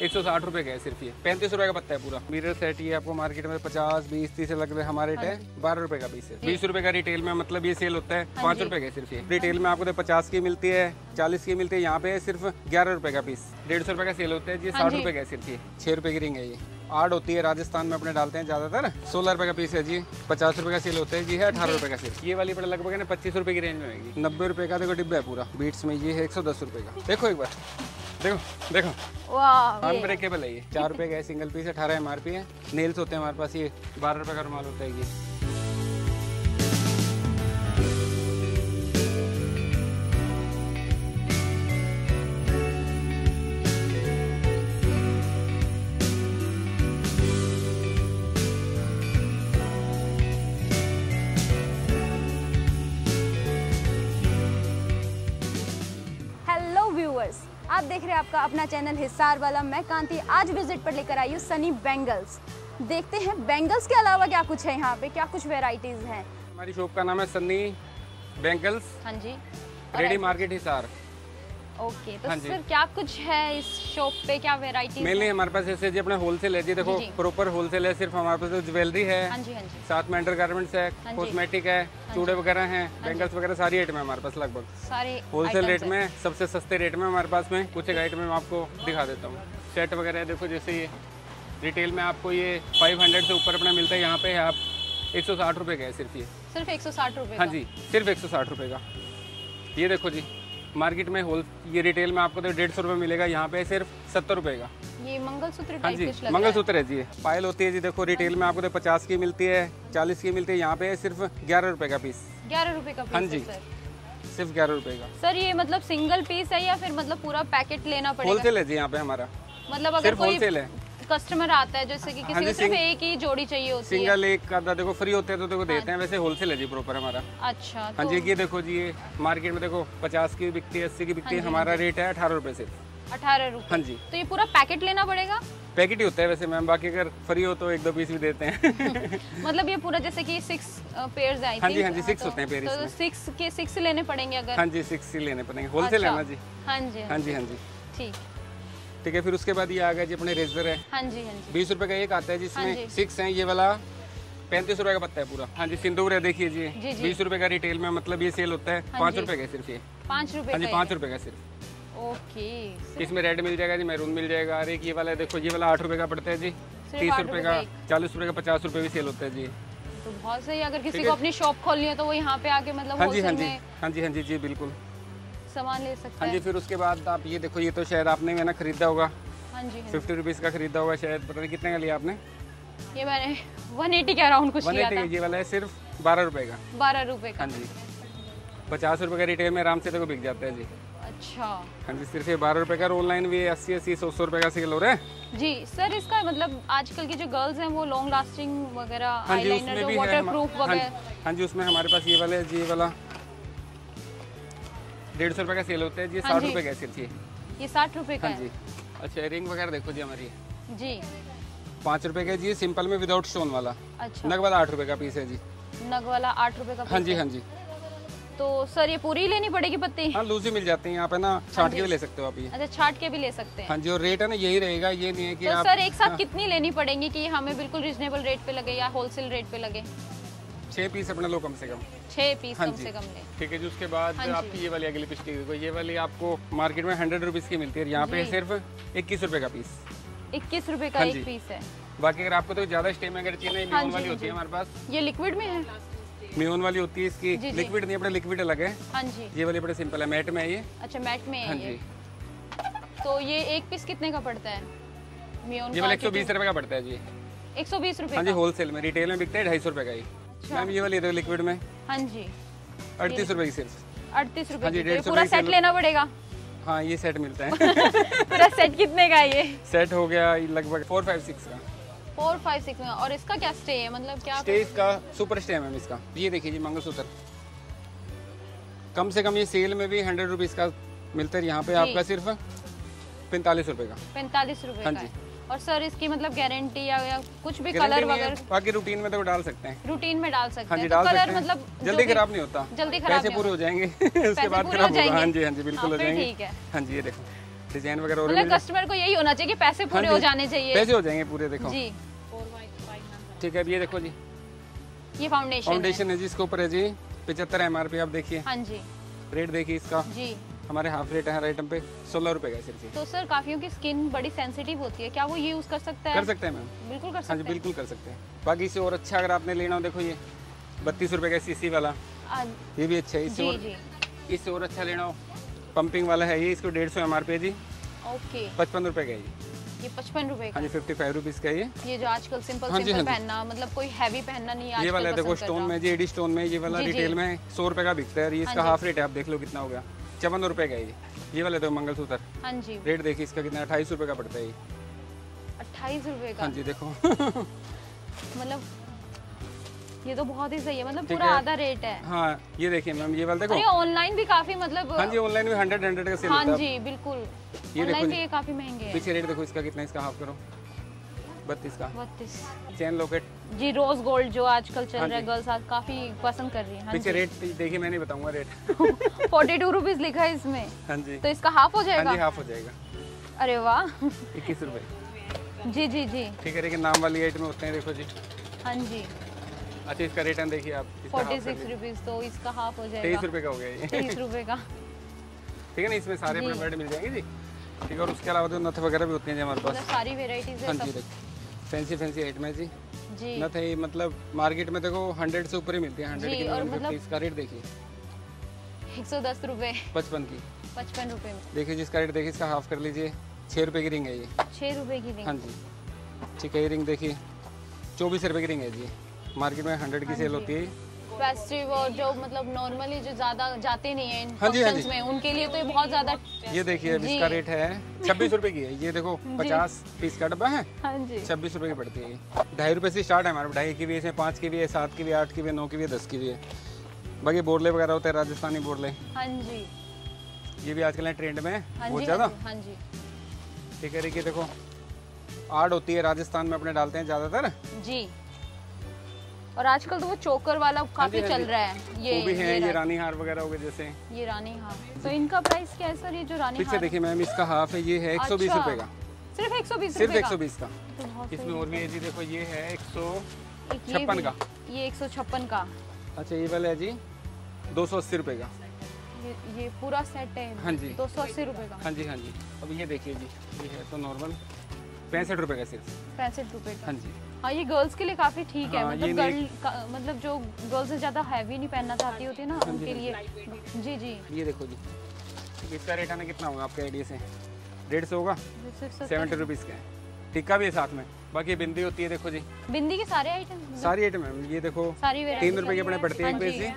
एक सौ साठ रुपए का है सिर्फ़ ये पैंतीस रुपए का पत्ता है पूरा मिरर सेट ये आपको मार्केट में पचास बीस तीस अलग अलग हमारे रेट है बारह रुपए का पीस है बीस रुपए का रिटेल में मतलब ये सेल होता है पाँच रुपए का सिर्फ़ ये रिटेल में आपको पचास की मिलती है चालीस की मिलती है यहाँ पे सिर्फ़ ग्यारह रुपए का पीस डेढ़ सौ रुपए का सेल होता है जी साठ रुपए का है सिर्फ़ ये छह रुपए की रिंग है ये आर्ट होती है राजस्थान में अपने डालते हैं ज़्यादातर सोलह रुपए का पीस है जी पचास रुपए का सेल होता है जी है अठारह रुपए का सेल ये वाली पड़े लगभग है ना पच्चीस रुपए की रेंज में आएगी नब्बे रुपए का देखो डिब्बा है पूरा बीट्स में ये है एक सौ दस रुपए का देखो एक बार देखो देखो। अनब्रेकेबल है ये। चार रुपए का है सिंगल पीस अठारह एम आर पी है। नेल्स होते हैं हमारे पास ये बारह रुपए का रुमाल होता है ये। देख रहे हैं आपका अपना चैनल हिसार वाला। मैं कांति आज विज़िट पर लेकर आई हूँ सनी बैंगल्स देखते हैं बैंगल्स के अलावा क्या कुछ है यहाँ पे क्या कुछ वेराइटीज हैं? हमारी शॉप का नाम है सनी बैंगल्स हाँ जी। Ready market Hisar. ओके तो हाँ सर क्या कुछ है इस शॉप पे? क्या वेराइटीज मेनली हमारे पास ऐसे जी अपने होलसेल है जी। देखो। प्रॉपर होलसेल है सिर्फ़ हमारे पास ज्वेलरी है। हाँ जी हाँ जी। साथ में अंडर गारमेंट्स है हाँ कॉस्मेटिक है चूड़े वगैरह हैं बैंगल्स वगैरह सारी आइटम है हमारे पास लगभग। सारे होलसेल रेट में सबसे सस्ते रेट में हमारे पास में कुछ एक आइटम मैं आपको दिखा देता हूँ। सेट वगैरह है देखो जैसे ये रिटेल में आपको ये 500 से ऊपर अपना मिलता है यहाँ पे आप एक सौ साठ रुपये का है सिर्फ़ ये। सिर्फ़ एक सौ साठ रुपये हाँ जी सिर्फ़ एक सौ साठ रुपये का। ये देखो जी मार्केट में होल ये रिटेल में आपको तो डेढ़ सौ रुपये मिलेगा यहाँ पे सिर्फ़ सत्तर रुपये का। ये मंगलसूत्र हाँ जी मंगलसूत्र है जी। पायल होती है जी देखो रिटेल में आपको तो पचास की मिलती है चालीस की मिलती है यहाँ पे सिर्फ़ ग्यारह रुपये का पीस ग्यारह रुपए का हाँ जी। सिर्फ़ ग्यारह रुपये का। सर ये मतलब सिंगल पीस है या फिर मतलब पूरा पैकेट लेना पड़ेगा? होलसेल है जी यहाँ पे हमारा। मतलब अगर सिर्फ़ होलसेल है। कस्टमर आता है जैसे कि किसी हाँ को सिर्फ़ एक ही जोड़ी चाहिए होती है। सिंगल एक का था, देखो फ्री होते हैं तो देखो देते हैं वैसे होलसेल है जी प्रॉपर हमारा। अच्छा हाँ तो जी ये देखो जी ये मार्केट में देखो पचास की बिकती है अस्सी की बिकती है हमारा रेट है अठारह रुपये सिर्फ़ अठारह रुपए। हाँ जी। तो ये पूरा पैकेट लेना पड़ेगा? पैकेट ही होता है वैसे मैम बाकी अगर फ्री हो तो एक दो पीस भी देते हैं। मतलब ये पूरा जैसे कि सिक्स पेयर्स आई हाँ जी, हाँ जी, six होते हैं pair तो। सिक्स के सिक्स लेने पड़ेंगे अगर? हाँ जी सिक्स ही लेने पड़ेंगे। होलसेल है ना जी। हाँ जी हाँ जी हाँ जी। ठीक। ठीक है फिर उसके बाद ये आ गया जी अपने रेजर है। हाँ जी हाँ जी। बीस रुपए का एक आता है हाँ जिसमें सिक्स है ये वाला पैंतीस रुपए का पत्ता है पूरा। हाँ जी सिंदूर है देखिए जी। जी, जी। बीस रुपए का रिटेल में मतलब ये सेल होता है। पाँच जी। रुपए का सिर्फ़ ये। पाँच रुपए हाँ जी का पाँच रुपए का सिर्फ़। ओके इसमें रेड मिल जाएगा जी मैरून मिल जाएगा। एक ये वाला है देखो ये वाला आठ रुपए का पड़ता है जी। तीस रुपए का चालीस रुपए का पचास रुपए भी सेल होता है जी। तो बहुत सही अगर किसी को अपनी शॉप खोलनी हो तो वो यहाँ पे आके मतलब हाँ जी हाँ जी। हाँ जी हाँ जी जी बिल्कुल। सामान ले सकता हाँ जी फिर उसके बाद आप ये देखो ये तो शायद आपने है ना खरीदा होगा। हाँ जी हाँ फिफ्टी रुपीज़ का खरीदा होगा शायद पता नहीं कितने का लिया आपने? ये मैंने 180 के अराउंड कुछ लिया था। ये वाला है सिर्फ़ बारह रुपए का। बारह रुपए का। हाँ जी। पचास रुपए का रिटेल में आराम से देखो बिक जाता है जी। अच्छा। हाँ जी सिर्फ़ ये बारह रुपए का ऑनलाइन भी अस्सी अस्सी सौ सौ रुपए का सेल हो रहा है? जी सर इसका मतलब आजकल की जो गर्ल्स हैं वो लॉन्ग लास्टिंग वगैरह हाँ जी उसमें भी है वाटर प्रूफ हाँ वगैरह। जी- हाँ जी उसमें हमारे पास ये वाला है जी वाला। डेढ़ सौ रुपए का सेल होता है जी हाँ साठ जी। रुपए का है सिर्फ़ ये साठ रुपए का हाँ जी। अच्छा रिंग वगैरह देखो जी हमारी। जी। पाँच रुपए का जी सिंपल में विदाउट स्टोन वाला। अच्छा। नग वाला आठ रुपए का पीस है जी। नग वाला आठ रुपए का हाँ जी हाँ। जी। तो सर ये पूरी लेनी पड़ेगी पत्ती? हाँ लूज ही मिल जाते हैं यहाँ पे ना छाट के भी ले सकते हो आप ये। अच्छा छाट के भी ले सकते हैं। हाँ जी और रेट है ना यही रहेगा ये नहीं है कि तो आप सर एक साथ हाँ। कितनी लेनी पड़ेगी कि हमें बिल्कुल रिजनेबल रेट पे लगे या होलसेल रेट पे लगे? छः पीस अपने लो कम से कम। छह पीस हाँ कम से कम ले ठीक है जी उसके बाद हाँ आपकी ये वाली अगली लिपस्टिक देखो ये वाली आपको मार्केट में हंड्रेड रुपीज़ की मिलती है यहाँ पे सिर्फ़ इक्कीस रुपए का पीस इक्कीस रुपए का हाँ एक पीस है। बाकी अगर आपको तो ज़्यादा स्टेम अगर चाहिए हाँ म्यून वाली हाँ होती है हमारे पास। ये लिक्विड में है। म्यून वाली होती है इसकी। लिक्विड नहीं अपने लिक्विड अलग है। हाँ जी। ये वाली बड़े सिंपल है मैट में है ये। अच्छा मैट में हाँ है ये। जी। तो ये एक पीस कितने का पड़ता है? मियोन ये वाला एक सौ बीस रुपए का पड़ता है जी। एक सौ बीस रुपए हाँ जी होलसेल में रिटेल में बिकता है ढाई सौ रुपए का ही। मैम ये वाली लिक्विड में। हाँ जी। अड़तीस रुपए की सिर्फ़ अड़तीस रुपए हाँ पूरा सेट लेना पड़ेगा। हाँ ये सेट मिलता है। पूरा सेट कितने का है ये? सेट हो गया लगभग फोर फाइव सिक्स का। फोर फाइव सिक्स में। और इसका क्या स्टे है? मतलब क्या स्टे इसका सुपर स्टे है मैम इसका। ये देखिए जी मंगलसूत्र। कम से कम ये सेल में भी हंड्रेड रुपीज़ का मिलता है। यहाँ पे आपका सिर्फ़ पैंतालीस रुपए का। पैंतालीस रुपए हाँ का जी। है और सर इसकी मतलब गारंटी या, या कुछ भी कलर वगैरह बाकी रूटीन में तो डाल सकते हैं। रूटीन में डाल सकते हाँ जी हैं। डाल तो कलर मतलब जल्दी खराब नहीं होता। जल्दी खराब पैसे पूरे हो जाएँगे। उसके बाद खराब हो होगा। हाँ जी हाँ जी बिल्कुल हाँ, हो जाएँगे। ठीक है। हाँ जी ये देखो। डिज़ाइन वगैरह और मतलब कस्टमर को यही होना चाहिए कि पैसे पूरे हाँ हो जाने चाहिए। पैसे हो जाएँगे पूरे देखो। जी। ठीक है अब ये देखो जी। ये फाउंडेशन है। फाउंडेशन है जी इसके ऊपर है जी पिछहत्तर एम आप देखिए। हाँ जी। रेट देखिए इसका। जी। हमारे हाफ़ रेट है हर आइटम पे सोलह रुपए का सिर्फ़ तो सर काफियों की स्किन बड़ी सेंसिटिव होती है। क्या वो यूज़ कर सकता है? कर सकते हैं मैम बिल्कुल कर हाँ सकते हैं। बिल्कुल कर सकते हैं। बाकी इससे और अच्छा अगर आपने लेना हो देखो ये बत्तीस रुपए का सीसी वाला। ये भी अच्छा है इससे और इससे और अच्छा लेना हो पंपिंग वाला है ये इसको डेढ़ सौ एम आर पी है जी। ओके। पचपन रुपए का ये। ये पचपन रुपए का। हाँ फिफ्टी फाइव रुपीज़ का ये। ये जो आजकल सिंपल हाँ सिंपल हाँ पहनना मतलब कोई हैवी पहनना नहीं ये वाला देखो स्टोन में जी एडी स्टोन में ये वाला। रिटेल में सौ रुपए का बिकता है और ये इसका हाफ़ रेट है आप देख लो कितना हो गया। चौवन रुपए का है ये। ये वाले देखो मंगलसूत्र। हाँ जी। रेट देखिए इसका कितना अट्ठाईस रुपए का पड़ता है ये। अट्ठाईस रुपए का? हाँ जी देखो। मतलब ये तो बहुत ही सही है। मतलब पूरा आधा रेट है। हाँ ये देखिए मैम ये वाला देखो। ऑनलाइन भी काफ़ी मतलब हाँ जी ऑनलाइन में हंड्रेड हंड्रेड का सेल हाँ जी बिल्कुल। ये देखो भी ये काफ़ी महँगे हैं। पीछे रेट देखो इसका कितना इसका हाफ़ करो। बत्तीस का। बत्तीस। चैन लॉकेट जी रोज गोल्ड जो आजकल चल हाँ रहा है गर्ल्स आज काफ़ी पसंद कर रही है। हाँ पीछे रेट देखिए मैं नहीं बताऊँगा रेट फोर्टी टू रुपीज़ लिखा है इसमें। हाँ जी। तो इसका हाफ़ हो हाँ जी जाएगा हाफ़ हो जाएगा। अरे वाह। इक्कीस रुपए। जी जी जी। ठीक है लेकिन नाम वाली आइटम होते हैं देखो जी। हाँ जी। अच्छा इसका रिटर्न देखिए आप फोर्टी सिक्स रुपीज़ तो इसका हाफ़ हो जाएगा। तेईस रुपए का हो गया ये। तेईस रुपए का। ठीक है ना इसमें सारे। अपने ब्रेड मिल जाएँगे जी। ठीक है और उसके अलावा जो नथ वगैरह भी होती हैं जी हमारे मतलब पास सारी वेराइटीज हाँ है फैंसी फैंसी आइटम है जी। जी। थे मतलब मार्केट में देखो हंड्रेड से ऊपर ही मिलती है हंड्रेड की मतलब- इसका रेट देखिए। एक सौ दस रूपए। पचपन की। पचपन रूपए में। देखिए जिसका रेट देखिए इसका हाफ़ कर लीजिए छह रूपए की रिंग है ये। छह रुपए की रिंग हाँ जी। ठीक है ये रिंग देखिए चौबीस रूपए की रिंग है जी। मार्केट में हंड्रेड की हाँ सेल होती है। फेस्टिव और जो मतलब नॉर्मली जो ज़्यादा जाते नहीं है हाँ जी, हाँ जी। में उनके लिए तो ये बहुत ज़्यादा ये देखिए इसका रेट है छब्बीस रुपए की है। ये देखो पचास पीस का डब्बा है। हाँ छब्बीस रुपए की पड़ती है। ढाई रुपए से स्टार्ट है हमारे। ढाई की भी है पाँच की भी है सात की भी आठ की भी है नौ की भी है दस की भी है। बाकी बोरले वगैरह होते हैं राजस्थानी बोरले। हाँ जी। ये भी आजकल ट्रेंड में है हाँ बहुत ज़्यादा। हाँ जी ठीक है देखिए देखो आर्ट होती है राजस्थान में अपने डालते हैं ज़्यादातर। जी। और आजकल तो वो चोकर वाला काफ़ी हाँ चल रहा है। ये वो भी है ये रानी हार वगैरह हो गए जैसे। ये रानी हाँ तो इनका प्राइस क्या है सर ये जो रानी हार देखिए मैम इसका हाफ़ है ये है एक सौ बीस अच्छा। रुपए का। सिर्फ़ एक सौ बीस सिर्फ़ एक सौ बीस का। तो इसमें और भी जी देखो ये है एक सौ है। छप्पन का। ये एक सौ छप्पन का। अच्छा ये वाला है जी दो सौ अस्सी रुपये का। ये ये पूरा सेट है। हाँ जी। दो सौ अस्सी रुपए का। हाँ जी हाँ जी। अब ये देखिए जी ये है तो नॉर्मल पैंसठ रुपए का सिर्फ़। पैंसठ रुपए का। हाँ जी। हाँ ये गर्ल्स के लिए काफ़ी ठीक हाँ, है हाँ, मतलब गर्ल मतलब जो गर्ल्स ज़्यादा हैवी नहीं पहनना चाहती होती है ना हाँ उनके हाँ लिए। जी। जी ये देखो जी इसका रेट आना कितना होगा आपके आइडिया से? डेढ़ सौ होगा? सेवेंटी रुपीज़ का है। टिक्का भी है साथ में। बाकी बिंदी होती है देखो जी। बिंदी के सारे आइटम सारी आइटम है। ये देखो तीन रुपए की अपने पड़ती है एक हाँ पैसे।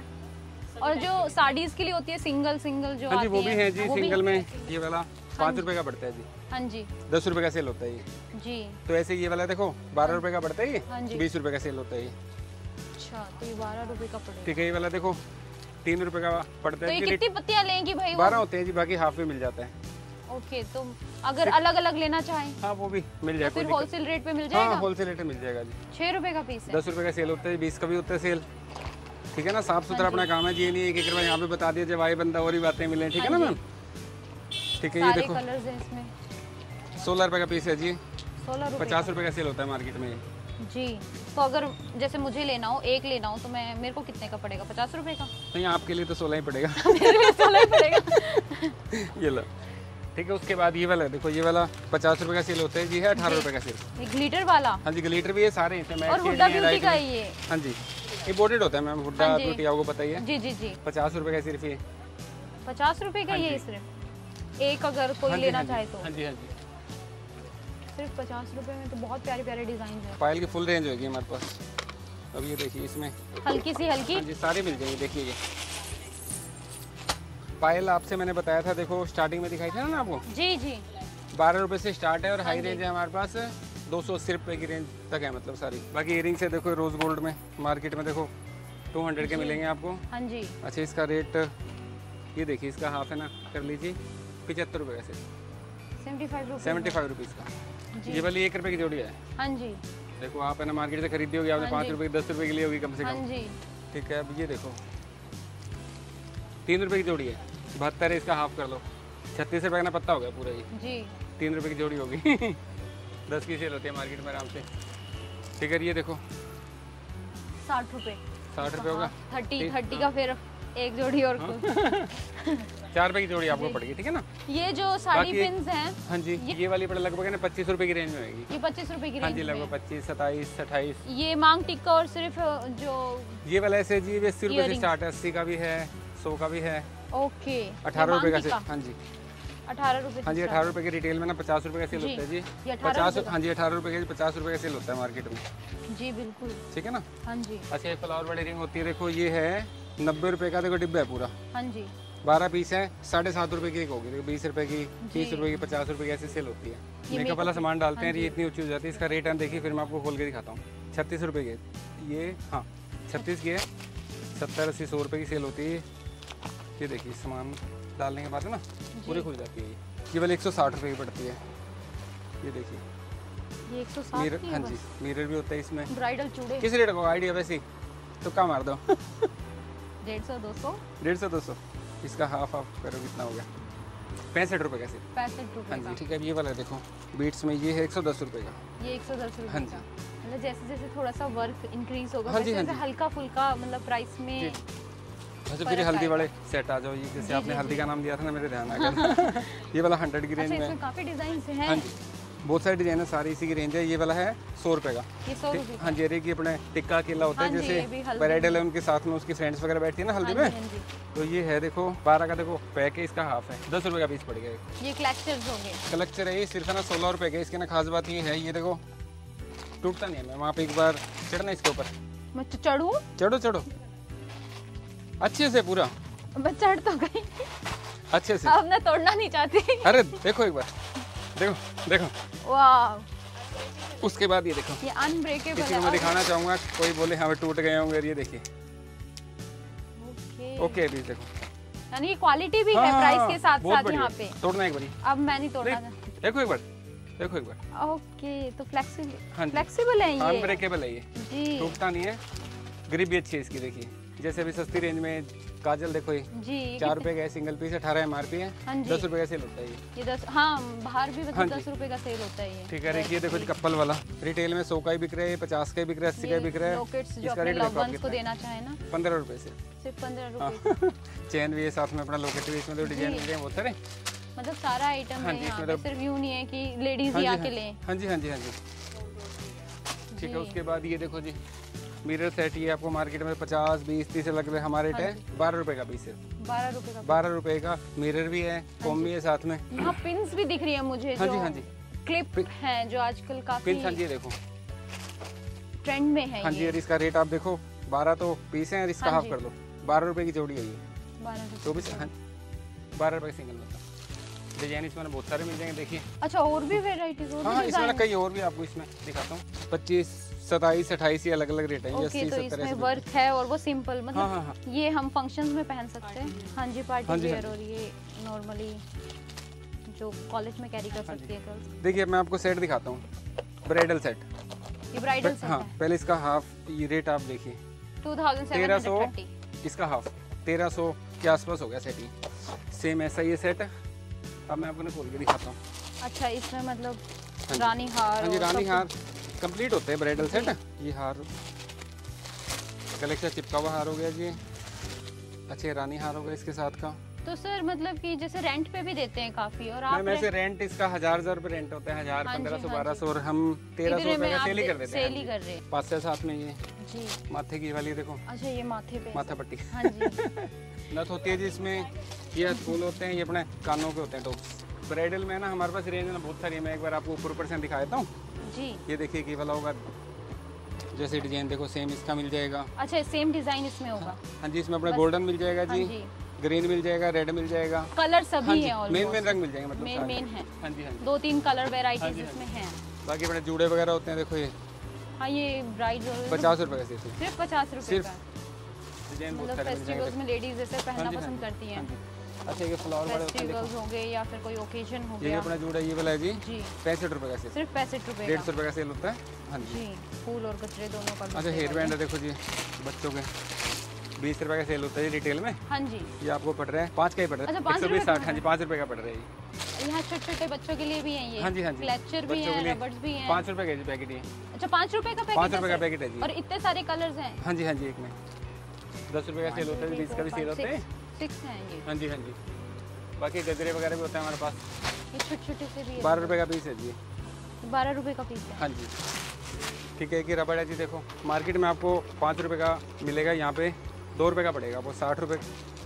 और जो साड़ीज के लिए होती है सिंगल सिंगल जो हाँ जी वो भी है जी सिंगल में। ये वाला। पाँच रुपए का पड़ता है जी। हाँ जी। दस रुपए का सेल होता है ये। जी। तो ऐसे ये वाला देखो बारह रुपए का पड़ता है हाँ ये बीस रुपए का सेल होता है ये। अच्छा तो ये बारह रुपए का पड़ेगा। ठीक है ये वाला देखो तीन रुपए का पड़ता तो है ये कितनी पत्तियाँ लेंगी भाई बारह होते हैं जी बाकी हाफ़ में मिल जाता है। ओके तो अगर अलग अलग लेना चाहें हाँ वो भी मिल तो जाएगा फिर होलसेल रेट पे मिल जाएगा? हाँ होलसेल रेट में मिल जाएगा जी। छह रुपए का पीस है। दस रुपए का सेल होता है बीस का भी होता है सेल। ठीक है ना साफ़ सुथरा अपना काम है जी नहीं एक एक रुपया यहाँ पे बता दिया जब आए बंदा और ही बातें मिले ठीक है ना मैम ठीक है ये देखो। कलर्स हैं इसमें। सोलह रुपए का पीस है जी। सोलह रुपए पचास रुपए का सेल होता है मार्केट में जी तो अगर जैसे मुझे लेना हो एक लेना हो तो मैं मेरे को कितने का पड़ेगा? पचास रुपए का? नहीं आपके लिए तो सोलह ही पड़ेगा। मेरे लिए सोलह ही पड़ेगा। ये लो। ठीक है उसके बाद ये वाला देखो ये वाला पचास रुपए का सेल होता है जी है अठारह रुपए का सेल ग्लिटर वाला? हाँ जी ग्लीटर भी है सारे इसमें और हुड्डा ब्यूटी का ये। हाँ जी बोटेड होता है मैम हुड्डा ब्यूटी आपको पता ही है। जी जी जी। पचास रुपए का सिर्फ़ ये। पचास रुपए का हाँ ये सिर्फ़। एक अगर कोई हाँ लेना हाँ चाहे तो। हाँ जी हाँ जी। सिर्फ़ पचास रुपए में तो बहुत प्यारे प्यारे डिज़ाइन है। पायल की फुल रेंज होगी हमारे पास। अब ये देखिए इसमें। हल्की सी हल्की। हाँ जी सारे मिल जाएँगे देखिए ये। पायल आपसे मैंने बताया था देखो स्टार्टिंग में दिखाई थी ना आपको? जी जी। बारह रुपए से स्टार्ट है और हाई हाँ रेंज है हमारे पास। दो सौ अस्सी रुपये की रेंज तक है मतलब सारी। बाकी इयरिंग्स है देखो रोज गोल्ड में मार्केट में देखो टू हंड्रेड के मिलेंगे आपको। हाँ जी। अच्छा इसका रेट ये देखिए इसका हाफ़ है ना कर लीजिए। पिचहत्तर रुपये का रुपीज़ सेवेंटी फाइव रुपीज़ का। ये वाली एक रुपये की जोड़ी है। हाँ जी। देखो आप है ना मार्केट से खरीदी होगी आपने हाँ पाँच जी। रुपये की दस रुपये की ली होगी कम से हाँ कम जी। ठीक है अब ये देखो। तीन रुपये की जोड़ी है। बहत्तर है इसका हाफ़ कर लो। छत्तीस रुपए का ना पत्ता हो गया पूरा ये। जी। तीन रुपए की जोड़ी होगी। दस की सेल होती है मार्केट में आराम से। ठीक है ये देखो। साठ रुपए। साठ रुपए होगा। थर्टी थर्टी का फिर एक जोड़ी और चार रुपए की जोड़ी आपको पड़ेगी ठीक है ना? ये जो साड़ी पिंस हैं हाँ जी ये ये वाली पड़े लगभग है ना पच्चीस रुपए की रेंज में होगी ये पच्चीस रुपए की हाँ रेंज लगभग पच्चीस सत्ताईस अट्ठाईस। ये मांग टिक्का और सिर्फ़ जो ये वाला ऐसे जी अस्सी रुपए से स्टार्ट है अस्सी का भी है सौ का भी है। ओके अठारह रुपए का हाँ जी। अठारह रुपए हाँ जी अठारह रुपए की रिटेल में ना पचास रुपए का सेल होता है जी। पचास? हाँ जी अठारह रुपए का पचास रुपए का सेल होता है मार्केट में। जी बिल्कुल। ठीक है ना? हाँ जी। अच्छा फ्लावर बड़ी रिंग होती है देखो ये है नब्बे रुपए का देखो डिब्बा है पूरा। हाँ जी। बारह पीस है साढ़े सात रुपए की एक होगी देखो बीस रुपए की तीस। रुपए की पचास रुपए की ऐसी सेल होती है। मेकअप वाला सामान डालते हैं हाँ ये इतनी ऊँची हो जाती है इसका रेट हम देखिए फिर मैं आपको खोल के दिखाता हूँ। छत्तीस रुपए के ये हाँ छत्तीस की है सत्तर अस्सी सौ रुपए की सेल होती है। ये देखिए सामान डालने के बाद है ना पूरी खुल जाती है ये। वाली एक सौ साठ रुपये की पड़ती है। ये देखिए। मिरर हाँ जी मिरर भी होता है इसमें। ब्राइडल चूड़े। किस रेट का आइडिया वैसे तो कम मार दो। डेढ़ सौ दो सौ। डेढ़ सौ दो सौ। इसका हाफ़ हाफ़ करो कितना हो गया? पैंसठ रुपये का सिर्फ़। पैंसठ हाँ जी ठीक है अब ये वाला देखो। बीट्स में ये है एक सौ दस रुपये का। ये एक सौ दस हाँ जी। मतलब जैसे जैसे थोड़ा सा वर्क इंक्रीज होगा हाँ जी, हाँ जी। हल्का फुल्का मतलब प्राइस में अच्छा फिर हल्दी वाले सेट आ जाओ ये जैसे आपने हल्दी का नाम दिया था ना मेरे ध्यान आ गया ये वाला हंड्रेड की रेंज में। काफ़ी डिज़ाइन हाँ जी। बहुत सारे डिज़ाइन है सारी इसी की रेंज है। ये वाला है सौ रुपये का। ये सौ रुपए हाँ जी अरे की अपने टिक्का केला होता है हाँ जैसे ब्राइडल है उनके साथ में उसकी फ्रेंड्स वगैरह बैठती है ना हल्दी हाँ में? हाँ तो ये है देखो बारह का देखो पैक है इसका हाफ़ है। दस रुपये का पीस पड़ गया। ये होंगे। कलेक्चर है ये सिर्फ़ ना सोलह रुपये का इसके ना खास बात ये है ये देखो टूटता नहीं है मैं वहाँ पे एक बार चढ़ना इसके ऊपर। मैं तो चढ़ो चढ़ो। अच्छे से पूरा। मैं चढ़ तो गई। अच्छे से। अब मैं तोड़ना नहीं चाहती। अरे देखो एक बार। देखो देखो। वाह उसके बाद ये देखो। ये अनब्रेकेबल किसी को मैं दिखाना चाहूँगा कोई बोले हाँ टूट गए होंगे ये देखिए। ओके। ओके अभी देखो। यानी ये क्वालिटी भी है हाँ, प्राइस के साथ साथ। यहाँ पे। तोड़ना एक बारी। अब मैं नहीं तोड़ना देखो एक बार देखो एक बार। ओके तो फ्लेक्सिबल हाँ फ्लेक्सिबल है ये। अनब्रेकेबल है ये। जी। टूटता नहीं है ग्रिप भी अच्छी है इसकी देखिए। जैसे अभी सस्ती रेंज में काजल देखो ये। जी चार रुपए का सिंगल पीस अठारह एम आर पी है। हाँ दस रुपए का सेल होता है ये। ये दस हाँ बाहर भी मतलब दस रुपए का सेल होता है ये। ठीक है देखिए देखो जी कप्पल वाला। रिटेल में सौ का ही बिक रहा है पचास का बिक रहा है अस्सी का बिक रहा है। देना चाहे ना। पंद्रह रुपए से। सिर्फ़ पंद्रह हाँ। रुपए। चेन भी है साथ में अपना लोकेट भी इसमें तो डिज़ाइन। मिल रहे हैं बहुत सारे। मतलब सारा आइटम हाँ यहाँ पे तो- सिर्फ़ यूँ नहीं है कि लेडीज़ हाँ आके लें। हाँ जी हाँ जी हाँ जी। ठीक है उसके बाद ये देखो जी मिरर सेट ये आपको मार्केट में पचास बीस तीस अलग अलग हमारे रेट है। बारह रुपए का पीस है। बारह रुपए का बारह रुपए का मिरर भी है कॉम भी है साथ में। यहाँ पिंस भी दिख रही है मुझे हाँ जी हाँ जी। क्लिप हैं जो आजकल काफ़ी पिन हाँ जी देखो। ट्रेंड में है हाँ जी इसका रेट आप देखो बारह तो पीस है इसका हाँ हाफ़ कर दो। बारह रुपए की जोड़ी है ये। चौबीस हाँ। बारह रुपए सिंगल होता डिज़ाइन इसमें बहुत सारे मिल जाएँगे देखिए। अच्छा और भी वेराइटीज और हाँ इसमें कई और भी आपको इसमें दिखाता हूँ। पच्चीस सताईस अट्ठाईस अलग अलग रेट है अस्सी तो इसमें वर्क है और वो सिंपल मतलब हाँ, मतलब हाँ, ये हम फ़ंक्शंस में पहन सकते हैं। हाँ जी हाँ पार्टी जी, हाँ। वेयर और ये नॉर्मली जो कॉलेज में कैरी कर सकती है गर्ल्स देखिए मैं आपको सेट दिखाता हूँ। ब्राइडल सेट ये ब्राइडल सेट हाँ पहले इसका हाफ़ ये रेट आप देखिए। टू थाउज़ेंड तेरह सौ इसका हाफ़ तेरह सौ के आसपास हो गया सेट ही सेम ऐसा ये सेट अब मैं आपको खोल के दिखाता हूँ। अच्छा इसमें मतलब रानी हार हाँ जी रानी हार कंप्लीट होते हैं ब्राइडल सेट ये हार कलेक्शन चिपका हुआ हार हो गया जी। अच्छे रानी हार हो गया इसके साथ का। तो सर मतलब कि जैसे रेंट पे भी देते हैं काफ़ी और आप ऐसे रेंट इसका हज़ार हज़ार रुपये रेंट होता है हज़ार हाँ पंद्रह सौ हाँ बारह सौ और हम तेरह सौ में आप सेल ही कर देते हैं। सेल ही कर रहे जी। पाँच से सात में ये। जी। माथे की वाली देखो। अच्छा ये माथे पे। माथा पट्टी। हाँ जी। नथ होती है जी इसमें। ये फूल होते हैं ये अपने कानों के होते हैं टॉप्स। ब्राइडल में ना हमारे पास रेंज में बहुत सारी है। मैं एक बार आपको ऊपर ऊपर से दिखा देता हूँ। जी। ये देखिए की वाला होगा। जैसे डिज़ाइन देखो सेम इसका मिल जाएगा। अच्छा सेम डिज़ाइन इसमें होगा। हाँ जी इसमें अपना गोल्डन मिल जाएगा हाँ जी। जी ग्रीन मिल जाएगा रेड मिल जाएगा। कलर हाँ सभी जी है मेन मेन रंग मिल जाएँगे मतलब मेन मेन है। हाँ जी हाँ जी। दो तीन कलर हाँ वेराइटीज जी, हाँ इसमें हैं। बाकी अपने जूड़े वगैरह होते हैं देखो ये। हाँ ये ब्राइड पचास रुपए का सिर्फ़ सिर्फ़ पचास रुपए सिर्फ़। का। डिज़ाइन बहुत मतलब सारे मिल जाएँगे। में लेडीज़ जैसे हाँ पहनना हाँ पसंद करती हाँ। हैं अच्छा ये फ्लावर बड़े हैं फेस्टिवल्स हो गए या फिर कोई ओकेजन हो ये गया। अपना जूड़ा ये वाला है जी। जी। पैंसठ रुपए का सिर्फ़ सिर्फ़ पैंसठ रुपए डेढ़ सौ रुपए का सेल होता है। हाँ जी। जी फूल और गजरे दोनों का अच्छा हेयर बैंड है। देखो जी बच्चों के। बीस रुपए का सेल होता है रिटेल में। हाँ जी। ये आपको पड़ रहा है पाँच का ही पड़ रहा अच्छा, है सौ बीस साठ हाँ जी पाँच रुपए का पड़ रहा है यहाँ छोटे छोटे बच्चों के लिए भी है ये। हाँ जी हाँ जी। क्लेचर भी हैं रबर्स भी हैं। पाँच रुपए का जी पैकेट ये। अच्छा पाँच रुपए का पैकेट पाँच है रुपए का पैकेट है जी। और इतने सारे कलर्स हैं? हाँ जी हाँ जी एक में। दस रुपए का सेल होता है बीस का भी सेल होता है। हैं ये हाँ जी हाँ जी। बाकी गजरे वगैरह भी होते हैं हमारे पास। ये छोटे छोटे से भी बारह रुपए का पीस है जी। बारह रुपए का पीस है। हाँ जी। ठीक है कि रबड़ है जी देखो। मार्केट में आपको पाँच रुपए का मिलेगा यहाँ पे दो रुपए का पड़ेगा। आपको साठ रुपए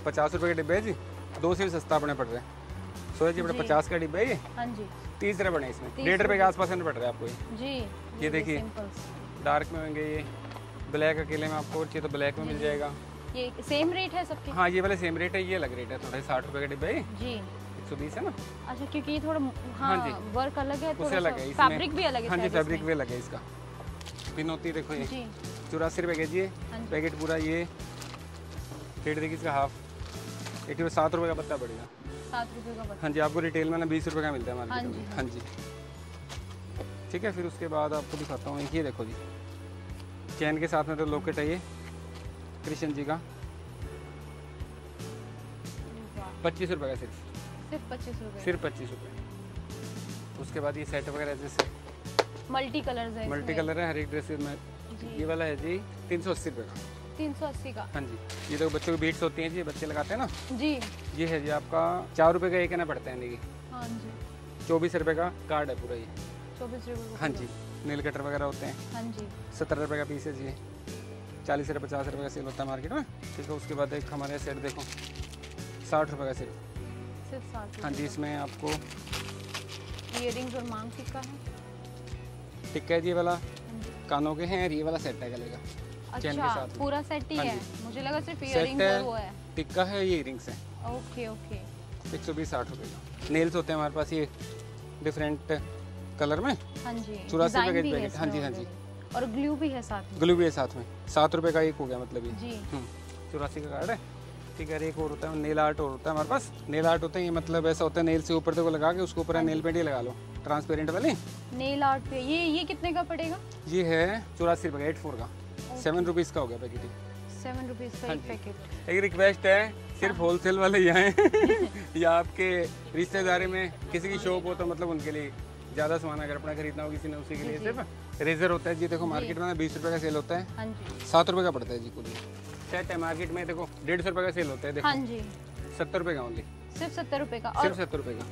पचास रुपए के डिब्बे है जी। दो से भी सस्ता अपने पड़ रहे हैं। सो जी अपने पचास का डिब्बा है ये? हाँ जी। तीस रुपए है इसमें। डेढ़ रुपए के आसपास पड़ रहा है आपको ये। जी ये देखिए। डार्क में होंगे ये। ब्लैक अकेले में आपको चाहिए तो ब्लैक में मिल जाएगा। ये सेम रेट है सबके? हाँ ये वाले सेम रेट है ये अलग रेट है थोड़ा साठ रुपए का डिब्बा। है जी। एक सौ बीस है ना? अच्छा क्योंकि ये थोड़ा हाँ, हाँ जी। वर्क अलग है उससे अलग है फैब्रिक भी अलग है हाँ जी फैब्रिक भी अलग है इसका। पिन होती है देखो ये। चौरासी रुपए के जी है। पैकेट पूरा ये। रेट देखिए इसका हाफ़ एक सात रुपए का पत्ता पड़ेगा। सात रुपए का हाँ जी आपको रिटेल में ना बीस रुपए का मिलता है मार्केट हाँ में। हाँ जी। ठीक है फिर उसके बाद आपको दिखाता हूँ। ये देखो जी। चैन के साथ में तो लॉकेट है ये। कृष्ण जी का। पच्चीस रुपए का सिर्फ़। सिर्फ़ पच्चीस रुपए। सिर्फ़ पच्चीस रुपए। उसके बाद ये सेट वगैरह जैसे। मल्टी कलर्स है मल्टी कलर है हर एक ड्रेस में। ये वाला है जी तीन सौ अस्सी रुपये का। तीन सौ अस्सी का। हाँ जी। ये देखो बच्चों की बीट्स होती हैं जी बच्चे लगाते हैं ना। जी। ये है जी आपका चार रुपये का एक है ना पड़ता है हाँ जी। चौबीस रुपये का कार्ड है पूरा ये। चौबीस रुपए हाँ जी। नील कटर वगैरह होते हैं। हाँ जी। सत्तर रुपये का पीस है जी। चालीस रुपये पचास रुपये का सेल होता है मार्केट में। ठीक है उसके बाद एक हमारे सेट देखो। साठ रुपये का सात हाँ जी इसमें आपको इयरिंग्स और मांग टिक्का है? टिक्का है जी वाला हाँ कानों के हैं ये वाला सेट है गले का। चैन के अच्छा साथ। पूरा सेट ही हाँ है? मुझे लगा सिर्फ़ सेट इयरिंग्स और वो है। टिक्का है ये रिंग्स है। Okay okay. एक सौ बीस साठ रुपये का। नेल्स होते हैं हमारे पास ये डिफरेंट कलर में। हाँ जी। चौरासी डिज़ाइन का पैकेट, हाँ जी, हाँ जी। और ग्लू भी है साथ में। ग्लू भी है साथ में। सात रुपये का एक हो गया मतलब ये। जी। हम्म, चौरासी का कार्ड है। ठीक है एक और होता है नेल आर्ट और होता है हमारे पास। नेल आर्ट होता है ये मतलब ऐसा होता है नेल से ऊपर देखो लगा के उसके ऊपर नेल पेंट ही लगा लो। ट्रांसपेरेंट वाली। नेल आर्ट पे। ये ये कितने का पड़ेगा? ये है चौरासी रुपये का एट फोर का। सेवन रुपीज़ का हो गया पैकेट सेवन रुपीज़ का हाँ एक पैकेट। एक रिक्वेस्ट है सिर्फ़ होलसेल वाले ही आए। या आपके रिश्तेदारी में किसी की शॉप हो तो मतलब उनके लिए ज़्यादा सामान अगर अपना खरीदना हो किसी ने उसी के लिए सिर्फ़। रेजर होता है जी देखो मार्केट में बीस रुपये का सेल होता है। हाँ सात रुपए का पड़ता है जी कुल। सेट है मार्केट में देखो डेढ़ सौ रुपये का सेल होता है देखो। हाँ जी। सत्तर रुपये का ओनली सिर्फ़ सत्तर रुपए का। सिर्फ़ सत्तर रुपये का।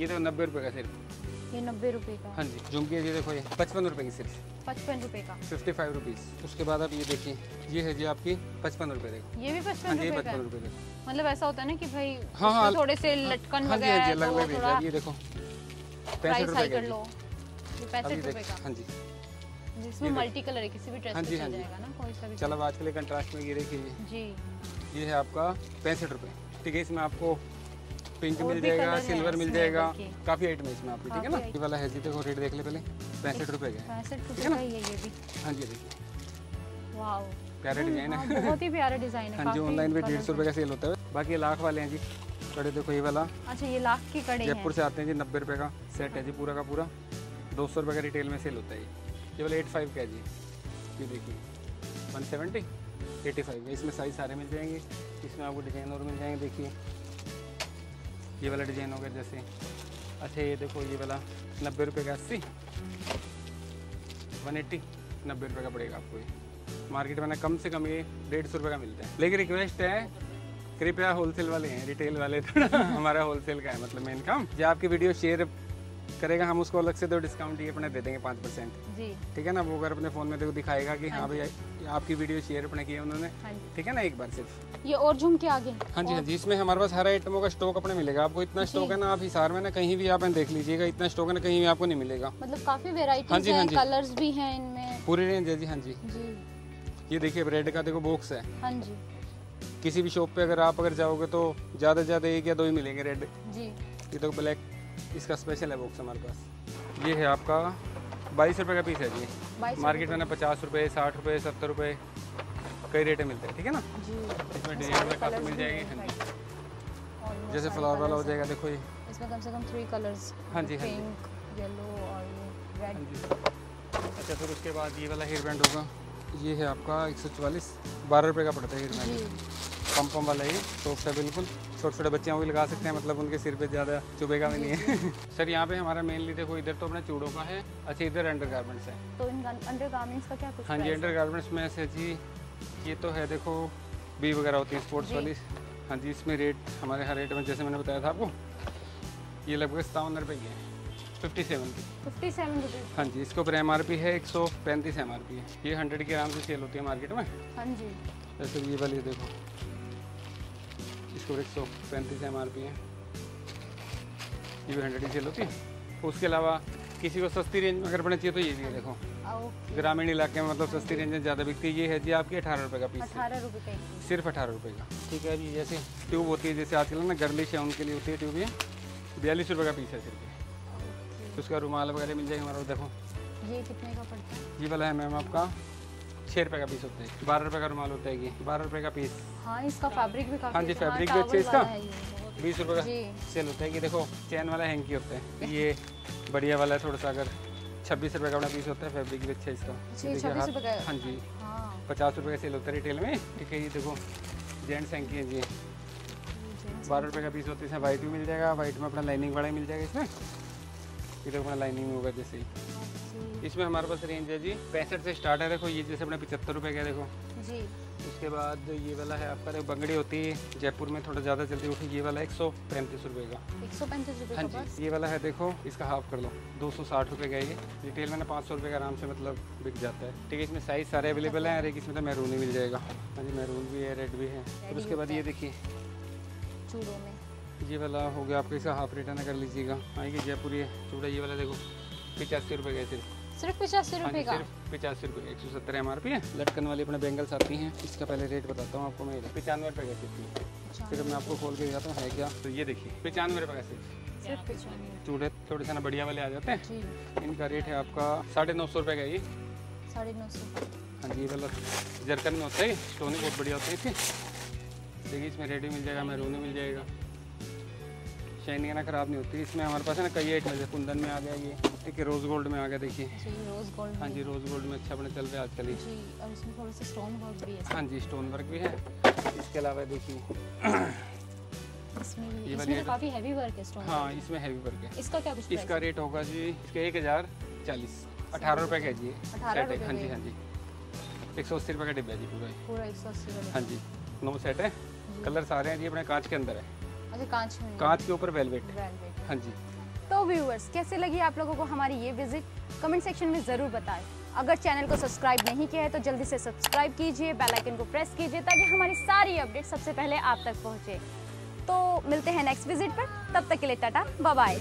ये देखो नब्बे रुपये का सिर्फ़ ये नब्बे रुपए का। हाँ जी झुमकी है जी देखो ये पचपन रुपये की सिर्फ़ पचपन रुपए का। फिफ्टी फाइव रुपीज़ उसके बाद आप ये देखिए ये है जी आपकी पचपन रुपये देखो। ये भी हाँ पचपन ये रुपए का पचपन है? रुपये देखो मतलब ऐसा होता है ना कि भाई हाँ, हाँ, थोड़े से लटकन हाँ हाँ वगैरह है, तो ये देखो। पैंसठ प्राइस पैंसठ रुपए का। हाँ जी। जिसमें मल्टी कलर है किसी भी ड्रेस हाँ जी, हाँ जी। ना कोई सा भी चलो अब आज के लिए कंट्रास्ट में ये देखिए। जी। ये है आपका पैंसठ रुपये ठीक है इसमें आपको पिंक मिल जाएगा सिल्वर मिल जाएगा। काफ़ी आइटम है इसमें आपकी ठीक है ना? ये वाला है जी देखो रेट देख ले पहले। पैंसठ का रुपए का ये भी। हाँ जी देखिए। वाओ। प्यारा डिज़ाइन हाँ, है बहुत ही प्यारा डिज़ाइन है हाँ जी ऑनलाइन भी डेढ़ सौ रुपये का सेल होता है। बाकी लाख वाले हैं जी। कड़े देखो ये वाला। अच्छा ये लाख की कड़े जयपुर से आते हैं जी नब्बे रुपये का सेट है जी पूरा का पूरा। दो सौ रुपये का रिटेल में सेल होता है ये। ये वाला एट फाइव का जी। ये देखिए वन सेवेंटी एटी फाइव है इसमें साइज़ सारे मिल जाएँगे। इसमें आपको डिज़ाइन और मिल जाएँगे, देखिए। ये वाला डिज़ाइन हो गया जैसे। अच्छा ये देखो, ये वाला नब्बे रुपये का अस्सी। वन एट्टी नब्बे रुपये का पड़ेगा आपको ये। मार्केट में ना कम से कम ये डेढ़ सौ रुपये का मिलता है। लेकिन रिक्वेस्ट है, कृपया होलसेल वाले हैं रिटेल वाले थोड़ा, हमारा होलसेल का है मतलब मेन काम। जो आपकी वीडियो शेयर करेगा हम उसको अलग से दो डिस्काउंट ये अपने दे देंगे पाँच परसेंट। ठीक है ना? वो अगर अपने फ़ोन में देखो दिखाएगा कि हाँ भैया आपकी वीडियो शेयर अपने किया उन्होंने। हाँ ठीक है ना? एक बार सिर्फ़। ये और झुमके आगे। हाँ जी हाँ जी इसमें हमारे पास हर आइटमों का स्टॉक अपने मिलेगा। आपको इतना स्टॉक है ना आप हिसार में ना कहीं भी आप देख लीजिएगा इतना स्टॉक है ना कहीं भी आपको नहीं मिलेगा। मतलब काफ़ी हाँ वेराइटीज जी, हाँ जी। कलर्स भी हैं इनमें। पूरी रेंज है जी हाँ जी। जी। ये देखिए ब्रेड का देखो बॉक्स है। हाँ जी। किसी भी शॉप पे अगर आप अगर जाओगे तो ज़्यादा से ज़्यादा एक या दो ही मिलेंगे रेड जी। ये तो ब्लैक इसका स्पेशल है बॉक्स हमारे पास। ये है आपका बाईस रुपये का पीस है जी। मार्केट में ना पचास रुपये साठ रुपये सत्तर रुपये कई रेटें मिलते हैं ठीक है ना? जी। इसमें डिज़ाइन में काफ़ी मिल जाएगी हाँ जी। जैसे फ्लावर वाला हो जाएगा देखो ये। इसमें कम से कम थ्री कलर्स हाँ जी, हाँ पिंक येलो और हाँ रेड अच्छा फिर उसके बाद ये वाला हेयर बैंड होगा। ये है आपका एक सौ चवालीस बारह रुपये का पड़ता है हेयर बैंड मैगी पम पम वाला ये सॉफ्ट है बिल्कुल। छोटे छोटे बच्चे वो भी लगा सकते हैं मतलब उनके सिर पे ज़्यादा चुभेगा भी नहीं है। सर यहाँ पे हमारा मेनली देखो इधर तो अपने चूड़ों का है? अच्छा इधर अंडर गारमेंट्स है। तो इन अंडर गारमेंट्स का क्या कुछ हाँ जी अंडर गारमेंट्स में से जी ये तो है देखो बी वगैरह होती है स्पोर्ट्स वाली। हाँ जी इसमें रेट हमारे यहाँ रेट में जैसे मैंने बताया था आपको ये लगभग सतावन रुपये की है। फिफ्टी सेवन की। फिफ्टी सेवन रुपीज़ हाँ जी इसके ऊपर एम आर पी है एक सौ पैंतीस एम आर पी है। ये हंड्रेड की आराम से सेल होती है मार्केट में। हाँ जी। जैसे ये वाली देखो। इसको एक सौ पैंतीस एम आर पी है। ये भी हंड्रेड सेल होती है उसके अलावा किसी को सस्ती रेंज में अगर पड़ना चाहिए तो ये भी है देखो। ग्रामीण इलाके में मतलब सस्ती रेंज में ज़्यादा बिकती है। ये है जी आपकी अठारह रुपये का पीस अठारह रुपये का सिर्फ़ अठारह रुपये का। ठीक है जी जैसे ट्यूब होती है जैसे आजकल ना गर्लिश है उनके लिए होती है ट्यूब ये बयालीस रुपये का पीस है सिर्फ़। उसका रुमाल वगैरह मिल जाएगा हमारा देखो। ये कितने का पड़ता है? ये वाला है मैम आपका छः रुपये का पीस होता है। बारह रुपये का रुमाल होता है ये। बारह रुपये का पीस हाँ इसका फैब्रिक भी काफ़ी हाँ जी, अच्छा- fabric भी अच्छा इसका। है ये। बीस रुपये का सेल होता है कि देखो चैन वाला हैंकी होता है। ये बढ़िया वाला है थोड़ा सा अगर छब्बीस रुपये का अपना पीस होता है फैब्रिक भी अच्छा है इसका। ये ये देखिए 26 हाथ- रुपये का है? हाँ जी। हाँ। पचास रुपये का सेल होता है रिटेल में। ठीक है ये देखो जेंट्स हैंकी है जी। बारह रुपये का पीस होता है इसमें वाइट भी मिल जाएगा। वाइट में अपना लाइनिंग वाला मिल जाएगा इसमें। ये देखो अपना लाइनिंग होगा जैसे ही। इसमें हमारे पास रेंज है जी। पैंसठ से स्टार्ट है देखो ये जैसे अपने पचहत्तर रुपये का देखो। जी। उसके बाद ये वाला है आपका देखो बंगड़ी होती है जयपुर में थोड़ा ज़्यादा चलती है ये वाला एक सौ पैंतीस रुपये का। एक सौ पैंतीस रुपये हाँ जी ये वाला है देखो इसका हाफ़ कर लो दो सौ साठ रुपये का है ये। रिटेल में ना पाँच सौ रुपये का आराम से मतलब बिक जाता है। ठीक है इसमें साइज़ सारे अवेलेबल हैं हर एक इसमें तो मैरून ही मिल जाएगा। हाँ जी मैरून भी है रेड भी है। फिर उसके बाद ये देखिए। चूड़ों में। ये वाला हो गया आपका इसका हाफ़ रिटर्न कर लीजिएगा। हाँ ये जयपुर ये चूड़ा ये वाला देखो। पचासी रुपये का सिर्फ़ सिर्फ़ पचासी हाँ रुपये का? सिर्फ़ पचासी रुपये एक सौ सत्तर एम आर पी है। लटकन वाली अपने बेंगल्स आती हैं इसका पहले रेट बताता हूँ आपको मैं। पचानवे रुपये का सिर्फ़। अच्छा, फिर मैं आपको खोल के दिखाता हूँ है क्या? तो ये देखिए पचानवे रुपये का सिर्फ़ सिर्फ़ चूड़े थोड़े से ना बढ़िया वाले आ जाते हैं। इनका रेट है आपका साढ़े नौ सौ रुपये का ये। साढ़े नौ सौ। हाँ जी ये वाला जरकन में होता है स्टोनी बहुत बढ़िया होती है देखिए इसमें रेडी मिल जाएगा मैरून भी मिल जाएगा। शाइनिंग ना ख़राब नहीं होती। इसमें हमारे पास है ना कई आइटम जैसे कुंदन में आ गया ये ठीक है रोज़ गोल्ड में आ गया देखिए। रोज गोल्ड हाँ जी रोज़ गोल्ड में अच्छा अपने चल रहा हैं आजकल जी और इसमें थोड़ा सा स्टोन वर्क भी है। हाँ जी स्टोन वर्क भी है। इसके अलावा देखिए। ये इसमें काफ़ी हैवी वर्क है स्टोन हाँ इसमें हैवी वर्क है। इसका क्या कुछ इसका रेट होगा जी इसका एक हज़ार चालीस। अठारह रुपये का जी सेट है। हाँ जी हाँ। जी। एक सौ अस्सी रुपये का डिब्बा जी पूरा। पूरा एक सौ अस्सी हाँ जी। नौ सेट है कलर सारे हैं जी अपने कांच के अंदर है। अच्छा कांच में कांच के ऊपर वेलवेट वेलवेट हाँ जी। तो व्यूअर्स कैसे लगी आप लोगों को हमारी ये विज़िट कमेंट सेक्शन में ज़रूर बताएँ। अगर चैनल को सब्सक्राइब नहीं किया है तो जल्दी से सब्सक्राइब कीजिए बेल आइकन को प्रेस कीजिए ताकि हमारी सारी अपडेट सबसे पहले आप तक पहुँचे। तो मिलते हैं नेक्स्ट विज़िट पर। तब तक के लिए टाटा बाय बाय